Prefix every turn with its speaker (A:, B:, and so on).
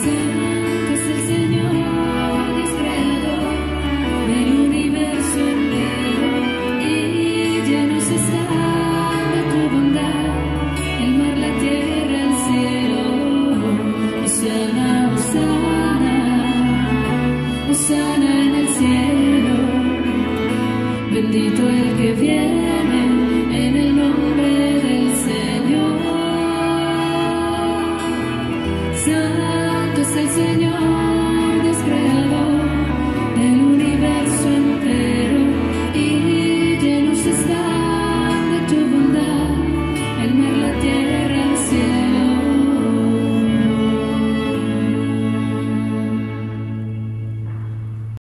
A: Santo es el Señor, Dios creador del universo entero, y llenos están de tu bondad, el mar, la tierra, el cielo. Osana, Osana, Osana en el cielo, bendito el que viene